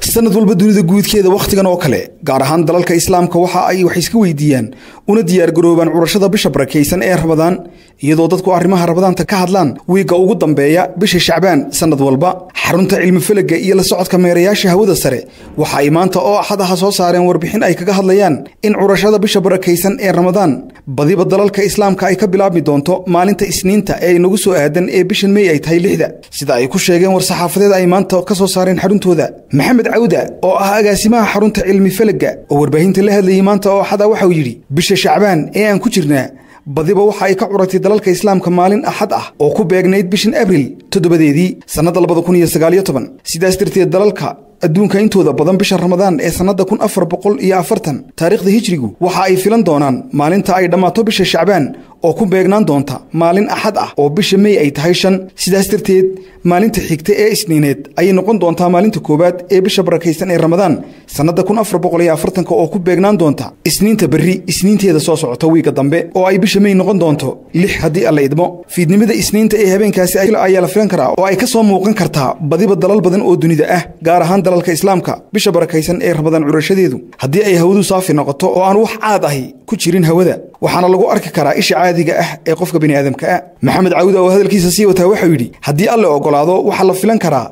sanad walba dunida guudkeeda wakhtigan oo kale gaar ahaan dalalka islaamka waxa ay wax iska weydiiyaan una diyaargaroobaan curashada bisha barakaysan ee rabadaan iyadoo dadku arrimaha rabadaanta ka hadlaan. Wiigga ugu dambeeya bisha shacbaan sanad walba xarunta cilmi felaga iyo la socodka meerayaasha hawada sare waxa ay maanta oo axadaha soo saareen warbixin ay kaga hadlayaan in curashada bisha barakaysan ee ramadaan badiba dalalka islaamka ay ka bilaabmi doonto maalinta isniinta ee inagu soo aadan ee bishan mey ay tahay lixda. Sida ay ku sheegeen war-saxaafadeed ay maanta ka soo saareen xaruntooda. Maxamed cawda oo ah agaasimaha xarunta cilmi felaga oo warbaahinta la hadlayay maanta oo axada waxauu yidhi bisha shacbaan ee aan ku jirnaa badiba waxa ay ka curatay dalalka islaamka maalin axad ah oo ku beegnayd bishan abril toddobadeedii sannadda sagaaliyo toban. Sidaas darteed dalalka adduunka intooda badan bisha ramadaan ee sannadda kun afar boqol iyo afartan taariikhda hijrigu waxa ay filan doonaan maalinta ay dhammaato bisha shacbaan oo ku beegnaan doonta maalin axad ah oo bisha mey ay tahay shan. Sidaas darteed maalinta xigta ee isniineed ayay noqon doontaa maalinta koowaad ee bisha barakaysan ee ramadaan sannadda kun afar boqol iyo afartanka oo ku beegnaan doonta. Isniinta berri isniinteeda soo socota wiigga dambe oo ay bisha mey noqon doonto lix haddii alla idmo. Fiidnimada isniinta ee habeenkaasi ayaa la filan karaa oo ay ka soo muuqan kartaa badiba dalal badan oo dunida ah gaar ahaan dalalka islaamka bisha barakaysan ee ramadaan curashadeedu. Haddii ay hawadu saafi noqoto oo aan wax caad ahi ku jirin hawada waxaana lagu arki karaa isha caadiga ah ee qofka biniaadamka ah. Maxamed cawda oo hadalkiisa sii wataa waxau yidhi haddii alle ogolaado waxaa la filan karaa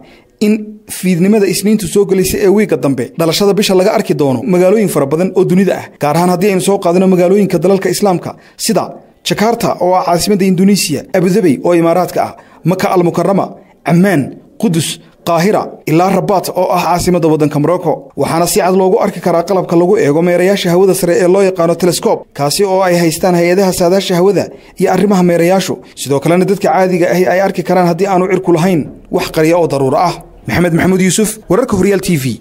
in fiidnimada isniintu soo gelaysa ee wiigga dambe dhalashada bisha laga arki doono magaalooyin fara badan oo dunida ah gaar ahaan haddii aynu soo qaadano magaalooyinka dalalka islaamka sida jakarta oo ah caasimadda induneisiya abudabey oo imaaraadka ah maka almukarama cammaan qudus qaahira ilaa rabaat oo ah caasimadda waddanka morocco waxaana si cad loogu arki karaa qalabka lagu eego meerayaasha hawada sare ee loo yaqaano teleskob kaasi oo ay haystaan hay'adaha saadaasha hawada iyo arrimaha meerayaashu. Sidoo kalena dadka caadiga ahi ay arki karaan haddii aanu cirku lahayn wax qarya oo daruuro ah. Maxamed maxamuud yuusuf wararka horyaal t v